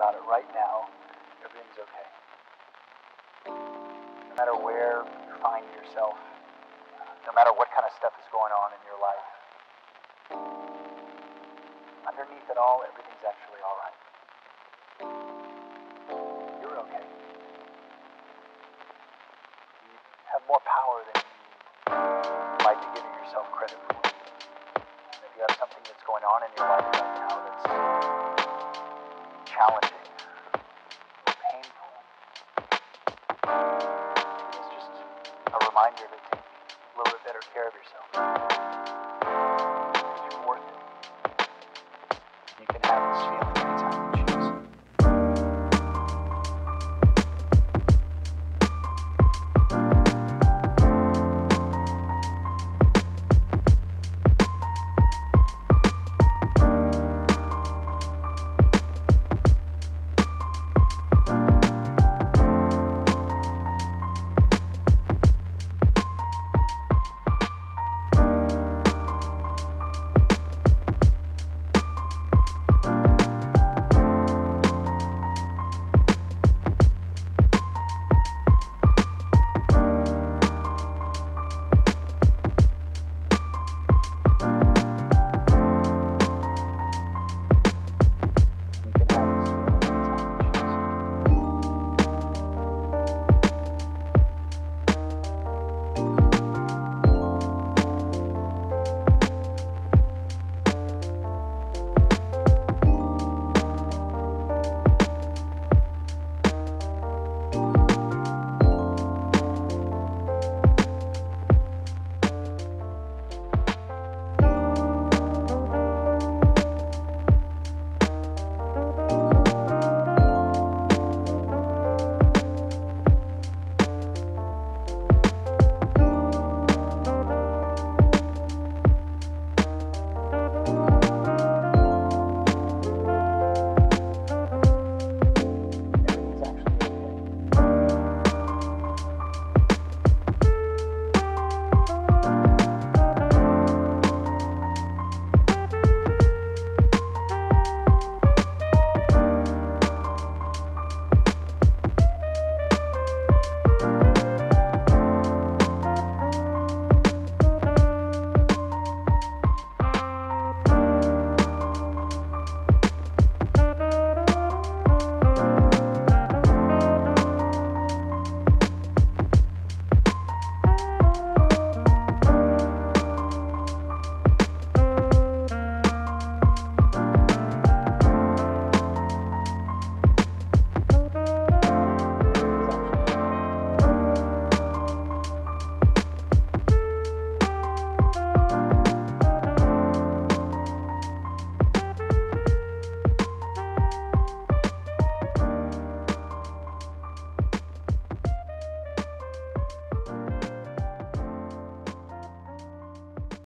about it right now, everything's okay. No matter where you find yourself, no matter what kind of stuff is going on in your life, underneath it all, everything's actually all right. You're okay. You have more power than you might be giving yourself credit for. If you have something that's going on in your life right now reminder to take a little bit better care of yourself. You're worth it. You can have this feeling